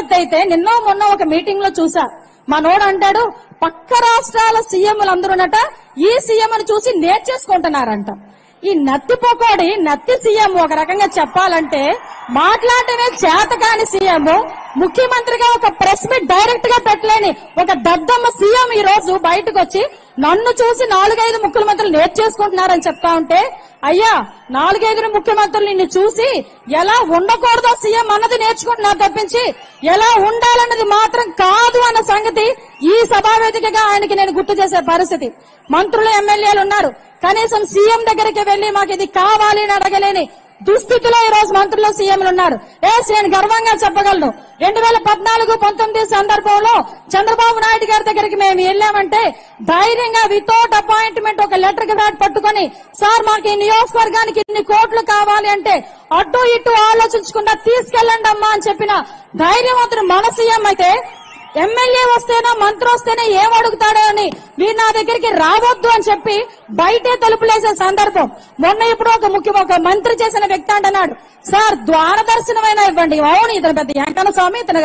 ఎత్తు అయితే నిన్న మొన్న ఒక మీటింగ్లో చూసా మనోడు అంటాడు పక్క రాష్ట్రాల సీఎంలందరూనట ఈ సీఎం ని చూసి నేర్చేసుకుంటున్నారంట. ఈ నత్తి పొకోడి నత్తి సీఎం ఒక రకంగా చెప్పాలంటే మాట్లాడటమే చేతకాని సీఎం. ముఖ్యమంత్రిగా ఒక ప్రెస్ మీట్ డైరెక్ట్గా పెట్టలేని ఒక దద్దమ్మ సీఎం ఈ రోజు బయటకు వచ్చి నన్ను చూసి నాలుగైదు ముఖ్యమంత్రులు నేర్చేసుకుంటున్నారని చెప్తా ఉంటే అయ్యా నాలుగైదు ముఖ్యమంత్రులు నిన్ను చూసి ఎలా ఉండకూడదో సీఎం అన్నది నేర్చుకుంటున్నారు తప్పించి ఎలా ఉండాలన్నది మాత్రం కాదు అన్న సంగతి ఈ సభావేదికగా ఆయనకి నేను గుర్తు చేసే పరిస్థితి. మంత్రులు ఎమ్మెల్యేలు ఉన్నారు. కనీసం సీఎం దగ్గరికి వెళ్ళి మాకు ఇది కావాలి అని అడగలేని దుస్థితిలో ఈ రోజు మంత్రులు సీఎంలు ఉన్నారు. ఎస్ నేను గర్వంగా చెప్పగలను. రెండు వేల పద్నాలుగు పంతొమ్మిది సందర్భంలో చంద్రబాబు నాయుడు గారి దగ్గరికి మేము వెళ్ళామంటే ధైర్యంగా వితౌట్ అపాయింట్మెంట్ ఒక లెటర్కి పట్టుకొని సార్ మాకు ఈ నియోజకవర్గానికి ఇన్ని కోట్లు కావాలి అంటే అటు ఇటు ఆలోచించకుండా తీసుకెళ్ళండి అమ్మా అని చెప్పిన ధైర్యవంతుడు మన సీఎం అయితే ఎమ్మెల్యే వస్తేనో మంత్రి వస్తేనే ఏం అడుగుతాడో అని మీరు నా దగ్గరికి రావద్దు అని చెప్పి బయటే తలుపులేసే సందర్భం. మొన్న ఇప్పుడు ఒక ముఖ్య ఒక మంత్రి చేసిన వ్యక్తి అంటున్నాడు సార్ ద్వారదర్శనమైన ఇవ్వండి. అవును ఇతను పెద్ద వెంకన్న స్వామి ఇతను